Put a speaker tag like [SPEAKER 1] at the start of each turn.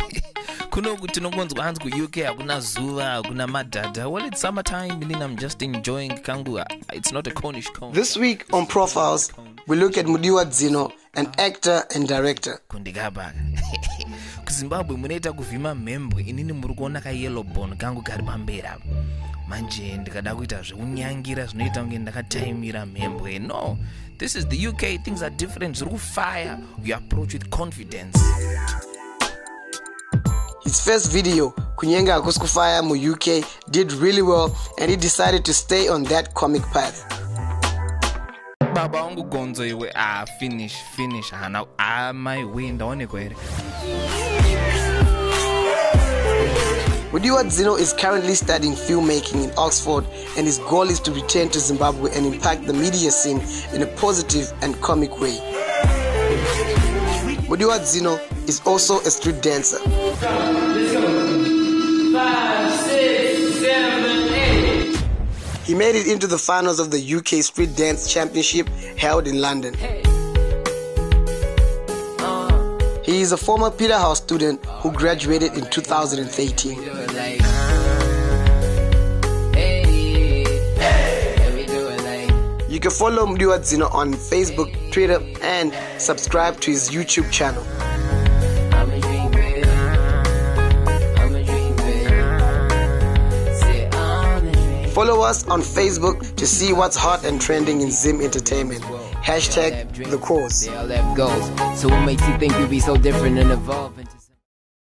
[SPEAKER 1] kunoku tinokonzwa hanzi kuuk hakuna zuva hakuna madhadha. Well it's summertime inini i'm just enjoying kangu it's not a conish cone.
[SPEAKER 2] This week on Profiles, we look at Mudiwa Dzino, an actor and director.
[SPEAKER 1] kundikapaka kuzimbabwe munoita kuvhima mhembwe inini muri kuona kayellow bone kangu kari pamberi apa manje ndikada kuita zvekunyangira zvinoita kunge ndakataimira mhembwe. No this is the uk things are different zviri kufire you approach with confidence
[SPEAKER 2] His first video, Kunyenga Hakuzi Kufaya Mu UK, did really well and he decided to stay on that comic path.
[SPEAKER 1] baba wangu gonzo iwe ah finish finish hana ah my way ndaonekwa here
[SPEAKER 2] Mudiwa Dzino is currently studying filmmaking in Oxford and his goal is to return to Zimbabwe and impact the media scene in a positive and comic way. Mudiwa Dzino is also a street dancer. He made it into the finals of the UK Street Dance Championship held in London. He is a former Peterhouse student who graduated in 2013. You can follow Mudiwa Dzino on Facebook, Twitter, and subscribe to his YouTube channel. Follow us on Facebook to see what's hot and trending in Zim Entertainment. Hashtag the COZ.
[SPEAKER 3] All that goes. So what makes you think you'd be so different and evolve into